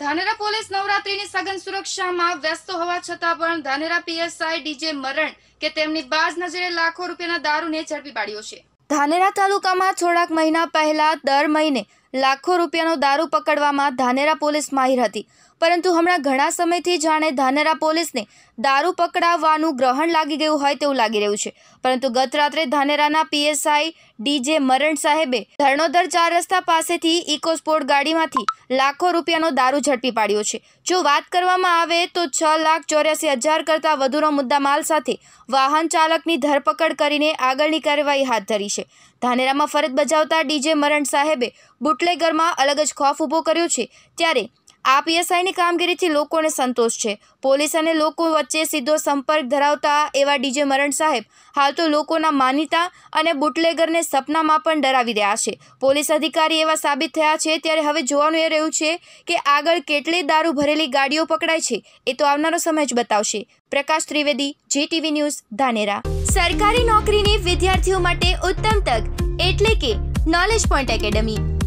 Dhanera police નવરાત્રીની સઘન સુરક્ષામાં વ્યસ્ત હોવા છતાં પણ ધાનેરા પીએસઆઈ ડીજે મરણ કે તેમની બાજ નજરે લાખો રૂપિયાના દારૂને ઝડપી પાડ્યો છે. ધાનેરા તાલુકામાં થોડાક મહિના પહેલા દર મહિને લાખો રૂપિયાનો દારૂ પકડવામાં ધાનેરા પોલીસ માહિર હતી. પરંતુ હમણાં ઘણા સમયથી જાણે ધાનેરા પોલીસને દારૂ પકડાવવાનું ગ્રહણ લાગી ગયું હોય તેવું લાગી રહ્યું છે. પરંતુ ગત રાત્રે ધાનેરાના પીએસઆઈ ડીજે મરણ સાહેબે ધરણોધર ચાર રસ્તા પાસેથી ઇકોસ્પોર્ટ ગાડીમાંથી લાખો રૂપિયાનો દારૂ ઝડપી પાડ્યો છે. જો વાત કરવામાં આવે તો છ લાખ ચોર્યાસી હજાર કરતાં વધુનો મુદ્દામાલ સાથે વાહન ચાલકની ધરપકડ કરીને આગળની કાર્યવાહી હાથ ધરી છે. ધાનેરામાં ફરજ બજાવતા ડીજે મરણ સાહેબે બુટલેગરમાં અલગ જ ખોફ ઊભો કર્યો છે. ત્યારે આ પીએસઆઈની કામગીરીથી લોકોને સંતોષ છે. પોલીસ અને લોકો વચ્ચે સીધો સંપર્ક ધરાવતા એવા ડીજે મરણ સાહેબ હાલ તો લોકોના માનીતા અને બુટલેગરને સપનામાં પણ ડરાવી રહ્યા છે. પોલીસ અધિકારી એવા સાબિત થયા છે. ત્યારે હવે જોવાનું એ રહ્યું છે કે આગળ કેટલી દારૂ ભરેલી ગાડીઓ પકડાય છે. એ તો આવનારો સમય જ બતાવશે. Prakash Trivedi, GTV news, Dhanera. સરકારી નોકરીની વિદ્યાર્થીઓ માટે ઉત્તમ તક એટલે કે નોલેજ પોઈન્ટ એકેડમી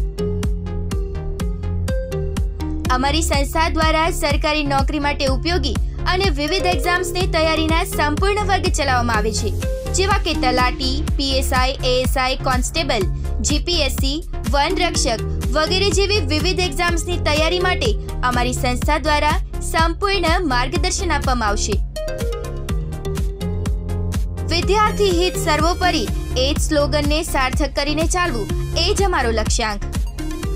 અમારી સંસ્થા દ્વારા સરકારી નોકરી માટે ઉપયોગી અને વિવિધ એક્ઝામ્સની તૈયારીના સંપૂર્ણ વર્ગ ચલાવવામાં આવે છે. જેવા કે તલાટી, પીએસઆઈ, એએસઆઈ, કોન્સ્ટેબલ, જીપીએસસી, વન રક્ષક વગેરે જેવી વિવિધ એક્ઝામ્સની તૈયારી માટે અમારી સંસ્થા દ્વારા સંપૂર્ણ માર્ગદર્શન આપવામાં આવશે. વિદ્યાર્થી હિત સર્વોપરી એ જ સ્લોગનને સાર્થક કરીને ચાલવું એ જ અમારો લક્ષ્યાંક.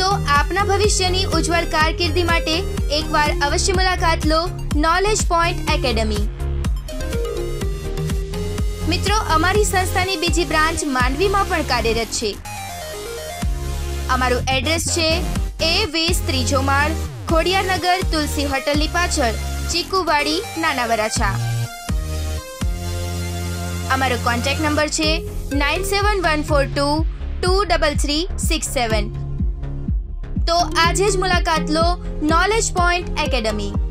તો આપના ભવિષ્યની ઉજ્જવળ કારકિર્દી માટે એકવાર અવશ્ય મુલાકાત લો નોલેજ પોઈન્ટ એકેડમી મિત્રો, અમારી સંસ્થાની બીજી બ્રાન્ચ માંડવીમાં પણ કાર્યરત છે. અમારું એડ્રેસ છે એ વીસ ત્રીજો માળ ખોડિયારનગર, તુલસી હોટલની પાછળ, ચીકુવાડી નાના વરાછા અમારો કોન્ટેક્ટ નંબર છે nine seven one four two two double three six seven તો આજે જ મુલાકાત લો નોલેજ પોઈન્ટ એકેડમી